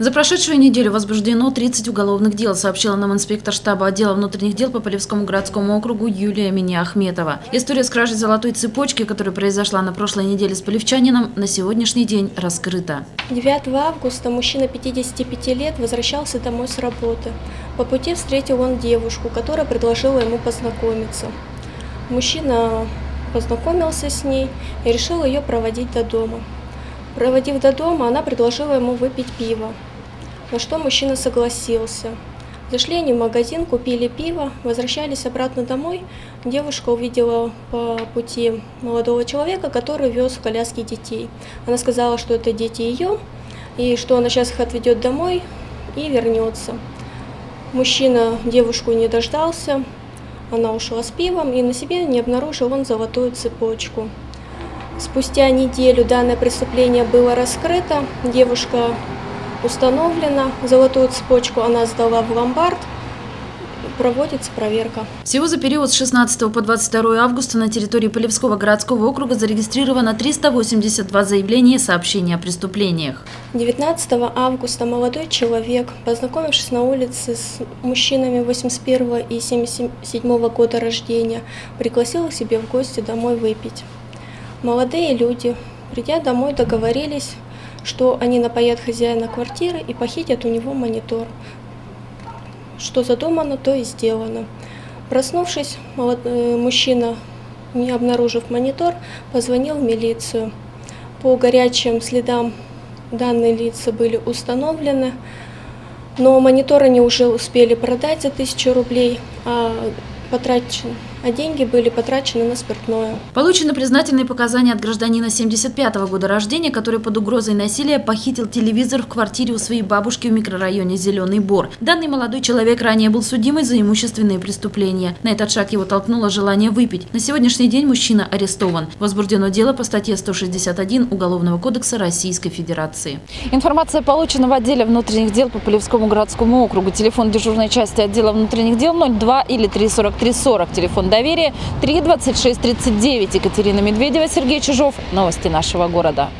За прошедшую неделю возбуждено 30 уголовных дел, сообщила нам инспектор штаба отдела внутренних дел по Полевскому городскому округу Юлия Миниахметова. История с кражей золотой цепочки, которая произошла на прошлой неделе с полевчанином, на сегодняшний день раскрыта. 9 августа мужчина 55 лет возвращался домой с работы. По пути встретил он девушку, которая предложила ему познакомиться. Мужчина познакомился с ней и решил ее проводить до дома. Проводив до дома, она предложила ему выпить пиво, на что мужчина согласился. Зашли они в магазин, купили пиво, возвращались обратно домой. Девушка увидела по пути молодого человека, который вез в коляске детей. Она сказала, что это дети ее, и что она сейчас их отведет домой и вернется. Мужчина девушку не дождался, она ушла с пивом, и на себе не обнаружил он золотую цепочку. Спустя неделю данное преступление было раскрыто, девушка установлена, золотую цепочку она сдала в ломбард, проводится проверка. Всего за период с 16 по 22 августа на территории Полевского городского округа зарегистрировано 382 заявления и сообщения о преступлениях. 19 августа молодой человек, познакомившись на улице с мужчинами 81 и 77 года рождения, пригласил их себе в гости домой выпить. Молодые люди, придя домой, договорились, что они напоят хозяина квартиры и похитят у него монитор. Что задумано, то и сделано. Проснувшись, молод... Э, мужчина, не обнаружив монитор, позвонил в милицию. По горячим следам данные лица были установлены, но монитор они уже успели продать за тысячу рублей, а потрачен, а деньги были потрачены на спиртное. Получены признательные показания от гражданина 75 -го года рождения, который под угрозой насилия похитил телевизор в квартире у своей бабушки в микрорайоне Зеленый Бор. Данный молодой человек ранее был судимый за имущественные преступления. На этот шаг его толкнуло желание выпить. На сегодняшний день мужчина арестован. Возбуждено дело по статье 161 Уголовного кодекса Российской Федерации. Информация получена в отделе внутренних дел по Полевскому городскому округу. Телефон дежурной части отдела внутренних дел 02 или 34340. Телефон доверия 3 26 39. Екатерина Медведева, Сергей Чижов. Новости нашего города.